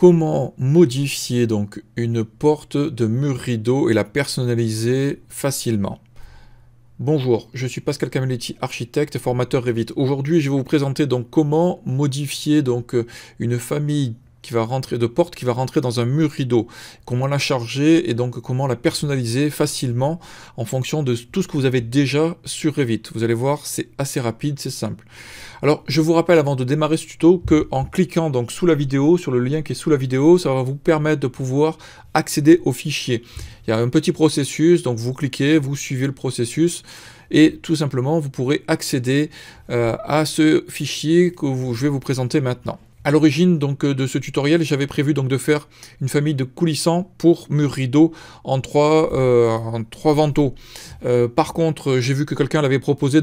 Comment modifier donc une porte de mur rideau et la personnaliser facilement? Bonjour, je suis Pascal Cameletti, architecte formateur Revit. Aujourd'hui, je vais vous présenter donc comment modifier donc une famille qui va rentrer de porte qui va rentrer dans un mur rideau. Comment la charger et donc comment la personnaliser facilement en fonction de tout ce que vous avez déjà sur Revit. Vous allez voir, c'est assez rapide, c'est simple. Alors, je vous rappelle avant de démarrer ce tuto que en cliquant donc sous la vidéo, sur le lien qui est sous la vidéo, ça va vous permettre de pouvoir accéder au fichier. Il y a un petit processus, donc vous cliquez, vous suivez le processus et tout simplement vous pourrez accéder euh, à ce fichier que je vais vous présenter maintenant. À l'origine euh, de ce tutoriel, j'avais prévu de faire une famille de coulissants pour mur rideau en trois, euh, en trois vantaux. Euh, par contre, j'ai vu que quelqu'un l'avait proposé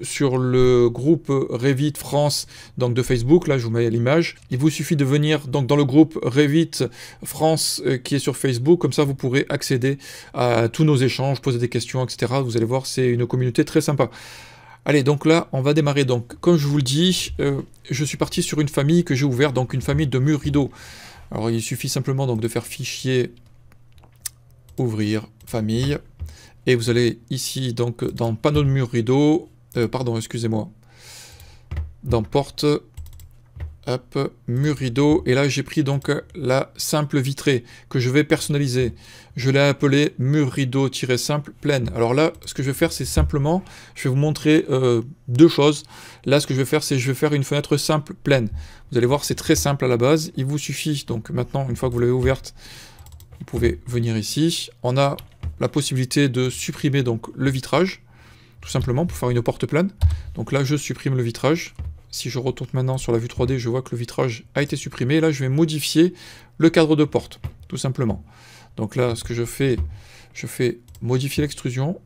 sur le groupe Revit France donc de Facebook. Là, je vous mets l'image. Il vous suffit de venir donc dans le groupe Revit France qui est sur Facebook. Comme ça, vous pourrez accéder à tous nos échanges, poser des questions, etc. Vous allez voir, c'est une communauté très sympa. Allez, donc là, on va démarrer. Donc, comme je vous le dis, euh, je suis parti sur une famille que j'ai ouverte, donc une famille de murs rideaux. Alors, il suffit simplement donc de faire fichier, ouvrir, famille, et vous allez ici, donc, dans panneau de mur rideau, euh, pardon, excusez-moi, dans porte, hop, mur et là j'ai pris donc la simple vitrée que je vais personnaliser. Je l'ai appelé mur rideau-simple pleine. Alors là, ce que je vais faire, c'est simplement, je vais vous montrer euh, deux choses. Là, ce que je vais faire, c'est je vais faire une fenêtre simple pleine. Vous allez voir, c'est très simple à la base. Il vous suffit, donc maintenant, une fois que vous l'avez ouverte, vous pouvez venir ici. On a la possibilité de supprimer donc le vitrage, tout simplement, pour faire une porte pleine. Donc là, je supprime le vitrage. Si je retourne maintenant sur la vue 3D, je vois que le vitrage a été supprimé. Là, je vais modifier le cadre de porte, tout simplement. Donc là, ce que je fais, je fais modifier l'extrusion.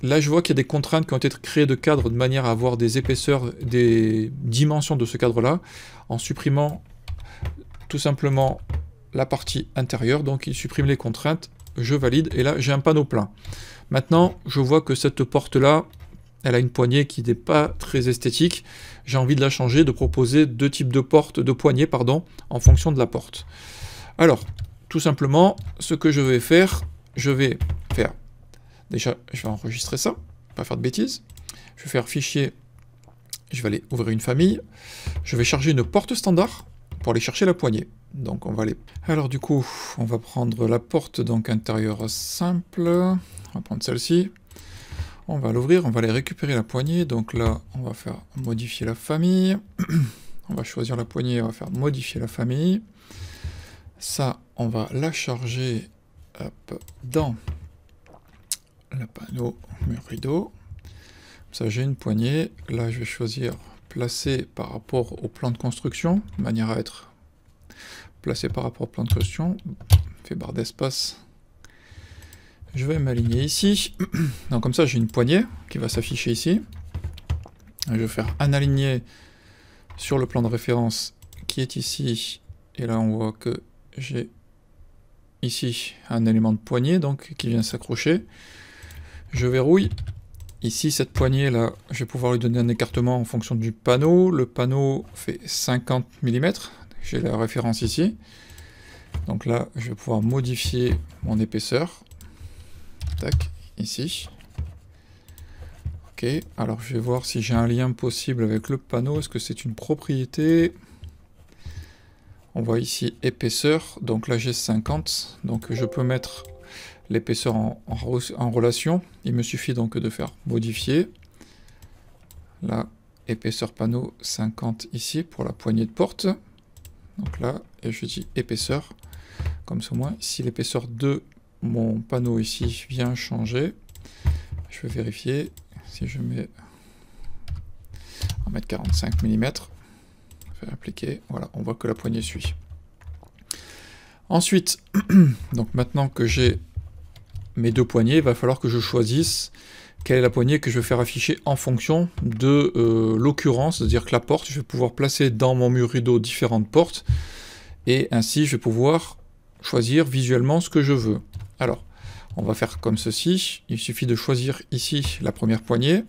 Là, je vois qu'il y a des contraintes qui ont été créées de cadre de manière à avoir des épaisseurs, des dimensions de ce cadre-là, en supprimant tout simplement la partie intérieure. Donc, il supprime les contraintes. Je valide. Et là, j'ai un panneau plein. Maintenant, je vois que cette porte-là, elle a une poignée qui n'est pas très esthétique. J'ai envie de la changer, de proposer deux types de portes, de poignées, pardon, en fonction de la porte. Alors, tout simplement, ce que je vais faire, je vais faire... Déjà, je vais enregistrer ça, pas faire de bêtises. Je vais faire fichier, je vais aller ouvrir une famille. Je vais charger une porte standard pour aller chercher la poignée. Donc on va aller... Alors du coup, on va prendre la porte donc intérieure simple. On va prendre celle-ci. On va l'ouvrir, on va aller récupérer la poignée. Donc là, on va faire modifier la famille. on va choisir la poignée, on va faire modifier la famille. Ça, on va la charger dans le panneau mur rideau. Ça, j'ai une poignée. Là, je vais choisir placer par rapport au plan de construction, de manière à être placé par rapport au plan de construction. Fait barre d'espace je vais m'aligner ici. Donc comme ça, j'ai une poignée qui va s'afficher ici. Je vais faire un aligné sur le plan de référence qui est ici. Et là, on voit que j'ai ici un élément de poignée donc qui vient s'accrocher. Je verrouille. Ici, cette poignée là, je vais pouvoir lui donner un écartement en fonction du panneau. Le panneau fait 50 mm. J'ai la référence ici. Donc là, je vais pouvoir modifier mon épaisseur. Tac, ici. Ok, alors je vais voir si j'ai un lien possible avec le panneau. Est-ce que c'est une propriété? On voit ici épaisseur, donc là j'ai 50. Donc je peux mettre l'épaisseur en, relation. Il me suffit donc de faire modifier. Là, épaisseur panneau 50 ici pour la poignée de porte. Donc là, et je dis épaisseur. Comme ça, moi, si l'épaisseur de mon panneau ici vient changer. Je vais vérifier si je mets en mettre 45 mm. Faire appliquer. Voilà, on voit que la poignée suit. Ensuite, donc maintenant que j'ai mes deux poignées, il va falloir que je choisisse quelle est la poignée que je vais faire afficher en fonction de euh, l'occurrence, c'est-à-dire que la porte, je vais pouvoir placer dans mon mur rideau différentes portes, et ainsi je vais pouvoir choisir visuellement ce que je veux. Alors, on va faire comme ceci. Il suffit de choisir ici la première poignée.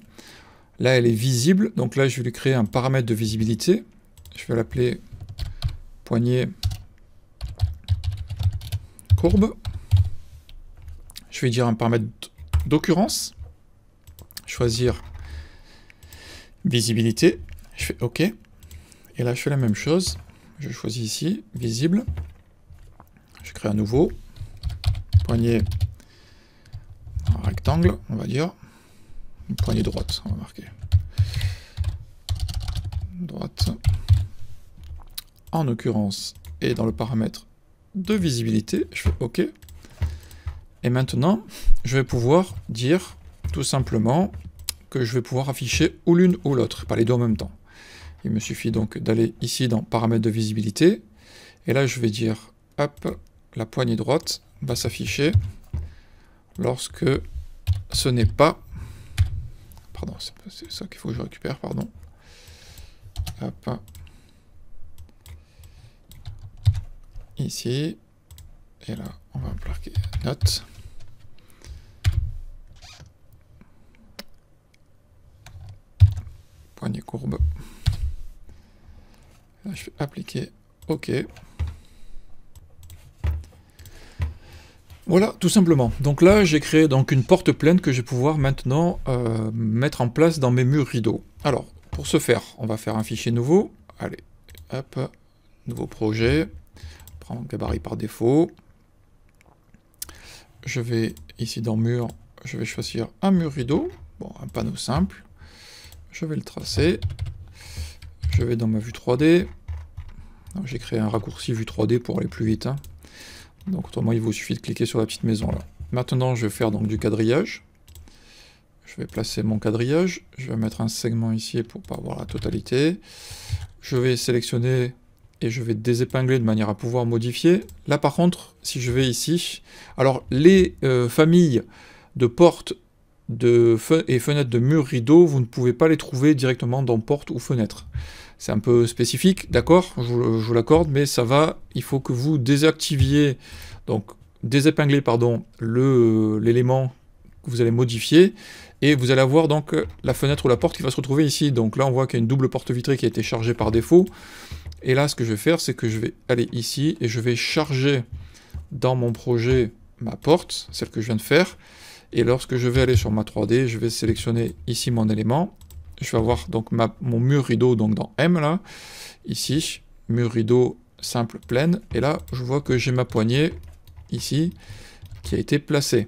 Là, elle est visible. Donc là, je vais lui créer un paramètre de visibilité. Je vais l'appeler poignée courbe. Je vais dire un paramètre d'occurrence. Choisir visibilité. Je fais OK. Et là, je fais la même chose. Je choisis ici, visible. Je crée un nouveau. Poignée rectangle, on va dire. Une poignée droite, on va marquer. Droite. En l'occurrence, et dans le paramètre de visibilité, je fais OK. Et maintenant, je vais pouvoir dire tout simplement que je vais pouvoir afficher ou l'une ou l'autre, pas les deux en même temps. Il me suffit donc d'aller ici dans paramètres de visibilité, et là je vais dire, hop, la poignée droite va s'afficher lorsque ce n'est pas... Pardon, c'est ça qu'il faut que je récupère, pardon. Hop. Ici. Et là, on va marquer note. Poignée courbe. Là, je vais appliquer OK. Voilà, tout simplement. Donc là, j'ai créé donc une porte pleine que je vais pouvoir maintenant euh, mettre en place dans mes murs rideaux. Alors, pour ce faire, on va faire un fichier nouveau. Allez, hop, nouveau projet. Prends gabarit par défaut. Je vais ici dans mur, je vais choisir un mur rideau. Bon, un panneau simple. Je vais le tracer. Je vais dans ma vue 3D. J'ai créé un raccourci vue 3D pour aller plus vite. Hein. Donc autrement, il vous suffit de cliquer sur la petite maison là. Maintenant, je vais faire donc du quadrillage. Je vais placer mon quadrillage. Je vais mettre un segment ici pour pas avoir la totalité. Je vais sélectionner et je vais désépingler de manière à pouvoir modifier. Là par contre, si je vais ici, alors les euh, familles de portes et fenêtres de murs rideaux, vous ne pouvez pas les trouver directement dans porte ou fenêtre. C'est un peu spécifique, d'accord, je, vous l'accorde, mais ça va, il faut que vous désactiviez, donc désépingler pardon, l'élément que vous allez modifier, et vous allez avoir donc la fenêtre ou la porte qui va se retrouver ici. Donc là on voit qu'il y a une double porte vitrée qui a été chargée par défaut, et là ce que je vais faire c'est que je vais aller ici, et je vais charger dans mon projet ma porte, celle que je viens de faire, et lorsque je vais aller sur ma 3D, je vais sélectionner ici mon élément, je vais avoir donc mon mur rideau donc dans M là, ici, mur rideau simple pleine, et là je vois que j'ai ma poignée ici qui a été placée.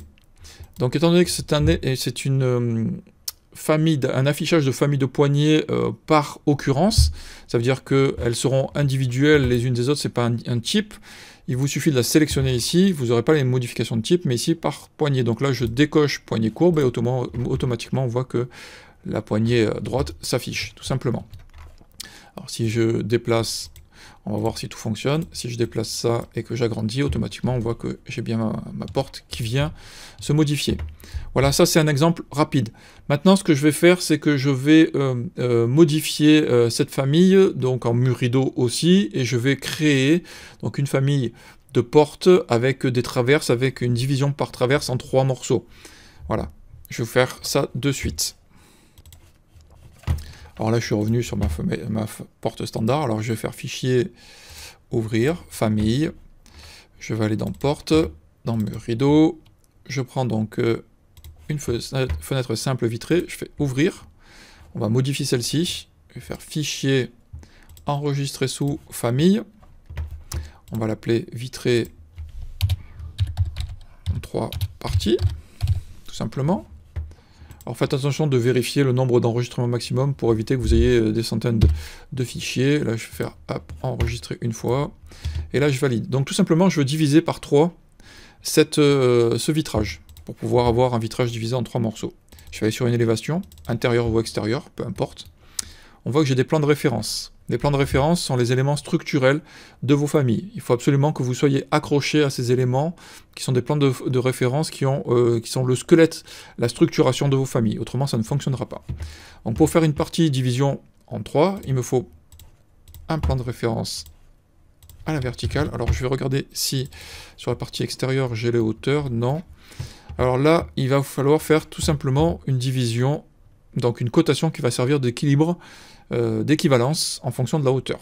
Donc étant donné que c'est un, une euh, famille, un affichage de famille de poignées euh, par occurrence, ça veut dire qu'elles seront individuelles les unes des autres, c'est pas un, type. Il vous suffit de la sélectionner ici, vous n'aurez pas les modifications de type, mais ici par poignée. Donc là je décoche poignée courbe et automatiquement on voit que la poignée euh, droite s'affiche, tout simplement. Alors si je déplace, on va voir si tout fonctionne. Si je déplace ça et que j'agrandis, automatiquement on voit que j'ai bien ma, porte qui vient se modifier. Voilà, ça c'est un exemple rapide. Maintenant ce que je vais faire, c'est que je vais euh, euh, modifier cette famille, donc en mur rideau aussi, et je vais créer donc une famille de portes avec des traverses, avec une division par traverse en trois morceaux. Voilà, je vais faire ça de suite. Alors là, je suis revenu sur ma, porte standard. Alors je vais faire fichier, ouvrir, famille. Je vais aller dans porte, dans mur rideau. Je prends donc euh, une fenêtre simple vitrée. Je fais ouvrir. On va modifier celle-ci. Je vais faire fichier, enregistrer sous famille. On va l'appeler vitrée en trois parties, tout simplement. Alors faites attention de vérifier le nombre d'enregistrements maximum pour éviter que vous ayez euh, des centaines de, fichiers. Là, je vais faire enregistrer une fois. Et là, je valide. Donc tout simplement, je veux diviser par 3 cette, euh, ce vitrage pour pouvoir avoir un vitrage divisé en trois morceaux. Je vais aller sur une élévation, intérieure ou extérieure, peu importe. On voit que j'ai des plans de référence. Les plans de référence sont les éléments structurels de vos familles. Il faut absolument que vous soyez accrochés à ces éléments qui sont des plans de, référence qui, ont, euh, qui sont le squelette, la structuration de vos familles. Autrement, ça ne fonctionnera pas. Donc pour faire une partie division en 3, il me faut un plan de référence à la verticale. Alors je vais regarder si sur la partie extérieure j'ai les hauteurs. Non. Alors là, il va falloir faire tout simplement une division, donc une cotation qui va servir d'équilibre euh, d'équivalence en fonction de la hauteur.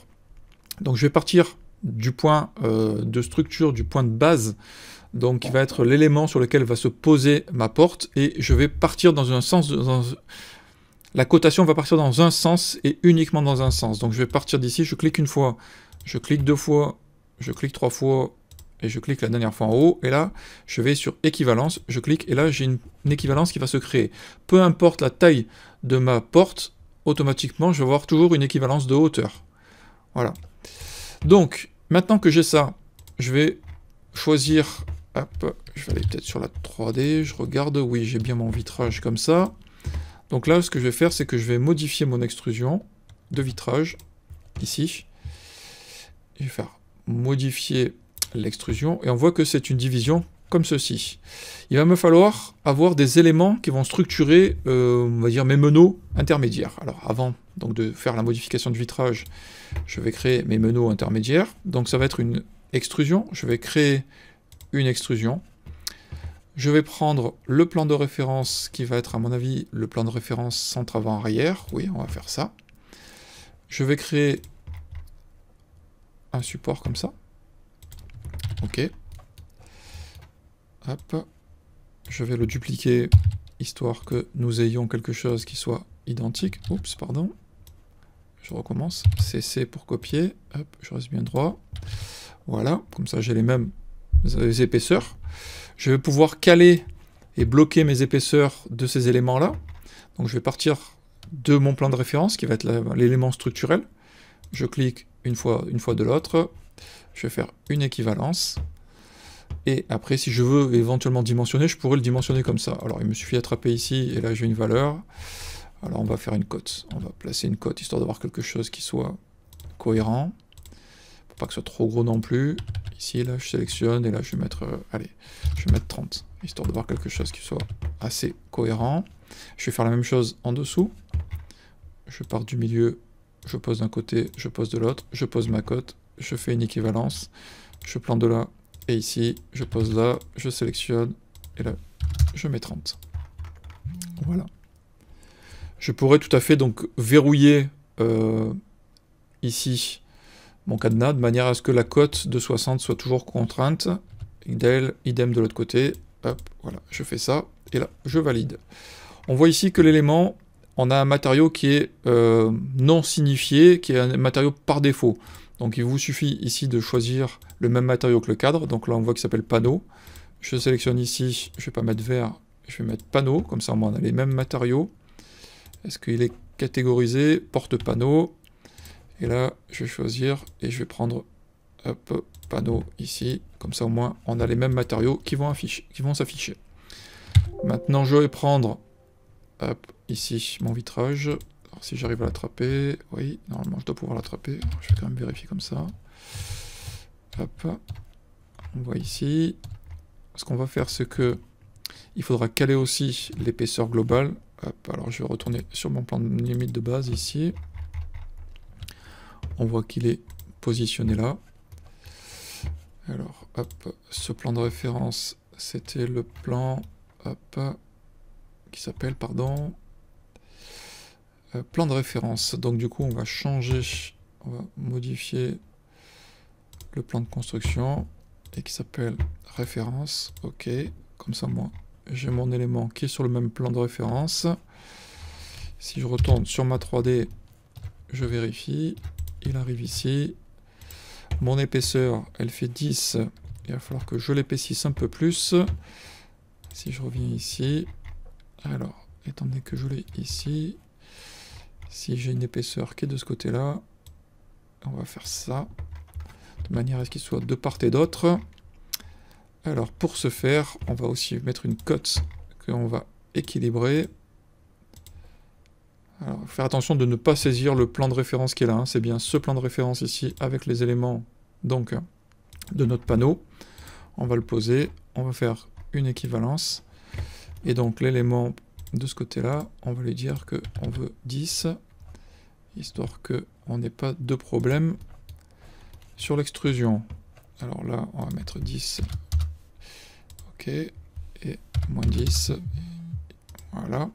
Donc je vais partir du point euh, de structure, du point de base, donc qui va être l'élément sur lequel va se poser ma porte, et je vais partir dans un sens, la cotation va partir dans un sens et uniquement dans un sens. Donc je vais partir d'ici, je clique une fois, je clique deux fois, je clique trois fois, et je clique la dernière fois en haut, et là, je vais sur équivalence, je clique, et là, j'ai une, équivalence qui va se créer. Peu importe la taille de ma porte, automatiquement, je vais avoir toujours une équivalence de hauteur. Voilà. Donc, maintenant que j'ai ça, je vais choisir, hop, je vais aller peut-être sur la 3D, je regarde, oui, j'ai bien mon vitrage comme ça. Donc là, ce que je vais faire, c'est que je vais modifier mon extrusion de vitrage, ici. Je vais faire modifier l'extrusion, et on voit que c'est une division comme ceci. Il va me falloir avoir des éléments qui vont structurer, euh, mes meneaux intermédiaires. Alors avant donc, de faire la modification de vitrage, je vais créer mes meneaux intermédiaires. Donc ça va être une extrusion. Je vais créer une extrusion. Je vais prendre le plan de référence qui va être, à mon avis, le plan de référence centre avant-arrière. Oui, on va faire ça. Je vais créer un support comme ça. Ok. Je vais le dupliquer, histoire que nous ayons quelque chose qui soit identique. Oups, pardon. Je recommence. CC pour copier. Je reste bien droit. Voilà, comme ça j'ai les mêmes épaisseurs. Je vais pouvoir caler et bloquer mes épaisseurs de ces éléments-là. Donc je vais partir de mon plan de référence, qui va être l'élément structurel. Je clique une fois, une fois de l'autre je vais faire une équivalence. Et après, si je veux éventuellement dimensionner, je pourrais le dimensionner comme ça. Alors, il me suffit d'attraper ici, et là, j'ai une valeur. Alors, on va faire une cote. On va placer une cote, histoire d'avoir quelque chose qui soit cohérent. Pour pas que ce soit trop gros non plus. Ici, là, je sélectionne, et là, je vais mettre... Euh, allez, je vais mettre 30, histoire d'avoir quelque chose qui soit assez cohérent. Je vais faire la même chose en dessous. Je pars du milieu, je pose d'un côté, je pose de l'autre, je pose ma cote, je fais une équivalence, je plante de là, et ici, je pose là, je sélectionne, et là, je mets 30. Voilà. Je pourrais tout à fait donc verrouiller euh, ici mon cadenas de manière à ce que la cote de 60 soit toujours contrainte. idem de l'autre côté. Voilà, je fais ça. Et là, je valide. On voit ici que l'élément, on a un matériau qui est euh, non signifié, qui est un matériau par défaut. Donc il vous suffit ici de choisir le même matériau que le cadre. Donc là on voit qu'il s'appelle panneau. Je sélectionne ici, je ne vais pas mettre vert, je vais mettre panneau, comme ça on a les mêmes matériaux. Est-ce qu'il est catégorisé Porte panneau. Et là je vais choisir et je vais prendre panneau ici. Comme ça au moins on a les mêmes matériaux qui vont s'afficher. Maintenant je vais prendre ici mon vitrage si j'arrive à l'attraper, oui, normalement je dois pouvoir l'attraper. Je vais quand même vérifier comme ça. Hop, on voit ici. Ce qu'on va faire, c'est que il faudra caler aussi l'épaisseur globale. Hop, alors je vais retourner sur mon plan de limite de base ici. On voit qu'il est positionné là. Alors, hop, ce plan de référence, c'était le plan, hop, qui s'appelle, pardon, euh, plan de référence. Donc du coup, on va changer, on va modifier le plan de construction et qui s'appelle référence. Ok, comme ça, moi, j'ai mon élément qui est sur le même plan de référence. Si je retourne sur ma 3D, je vérifie. Il arrive ici. Mon épaisseur, elle fait 10. Il va falloir que je l'épaississe un peu plus. Si je reviens ici. Alors, étant donné que je l'ai ici, si j'ai une épaisseur qui est de ce côté-là, on va faire ça, de manière à ce qu'il soit de part et d'autre. Alors pour ce faire, on va aussi mettre une cote qu'on va équilibrer. Alors, faire attention de ne pas saisir le plan de référence qui est là. Hein. C'est bien ce plan de référence ici avec les éléments donc de notre panneau. On va le poser, on va faire une équivalence. Et donc l'élément de ce côté-là, on va lui dire qu'on veut 10, histoire qu'on n'ait pas de problème sur l'extrusion. Alors là, on va mettre 10. Ok. Et moins 10. Voilà.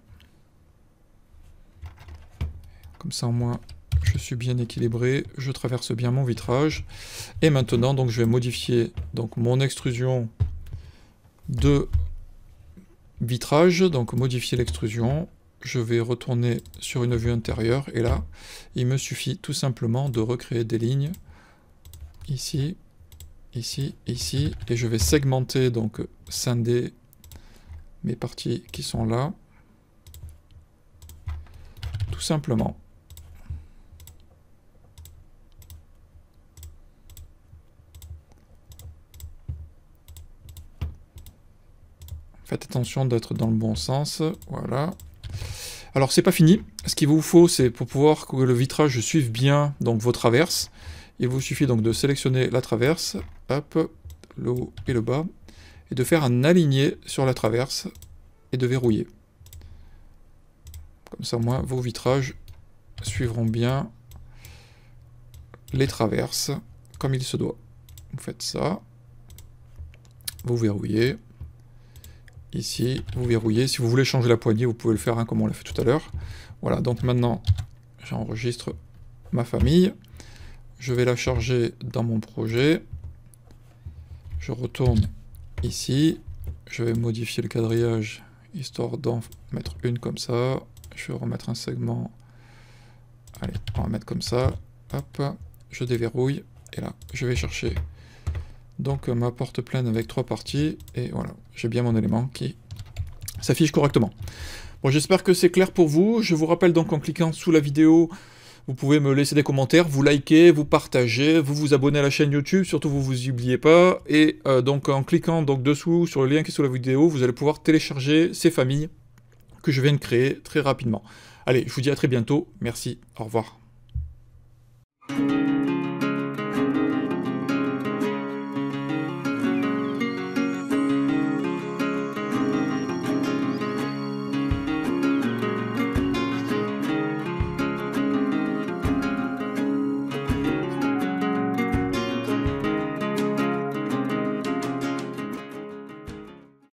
Comme ça, au moins, je suis bien équilibré, je traverse bien mon vitrage. Et maintenant, donc, je vais modifier donc, mon extrusion de vitrage, donc modifier l'extrusion. Je vais retourner sur une vue intérieure et là, il me suffit tout simplement de recréer des lignes ici, ici, ici, et je vais segmenter, donc scinder mes parties qui sont là, tout simplement. Faites attention d'être dans le bon sens, voilà. Alors c'est pas fini, ce qu'il vous faut c'est pour pouvoir que le vitrage suive bien donc vos traverses, il vous suffit donc de sélectionner la traverse, hop, le haut et le bas, et de faire un aligné sur la traverse et de verrouiller. Comme ça, moi, vos vitrages suivront bien les traverses comme il se doit. Vous faites ça, vous verrouillez. Ici, vous verrouillez. Si vous voulez changer la poignée, vous pouvez le faire hein, comme on l'a fait tout à l'heure. Voilà, donc maintenant, j'enregistre ma famille. Je vais la charger dans mon projet. Je retourne ici. Je vais modifier le quadrillage histoire d'en mettre une comme ça. Je vais remettre un segment. Allez, on va mettre comme ça. Hop, je déverrouille. Et là, je vais chercher donc ma porte pleine avec trois parties. Et voilà, j'ai bien mon élément qui s'affiche correctement. Bon, j'espère que c'est clair pour vous. Je vous rappelle donc en cliquant sous la vidéo vous pouvez me laisser des commentaires, vous liker, vous partager, vous vous abonner à la chaîne YouTube, surtout vous vous oubliez pas. Et euh, donc en cliquant donc dessous sur le lien qui est sous la vidéo, vous allez pouvoir télécharger ces familles que je viens de créer très rapidement. Allez, je vous dis à très bientôt. Merci, au revoir.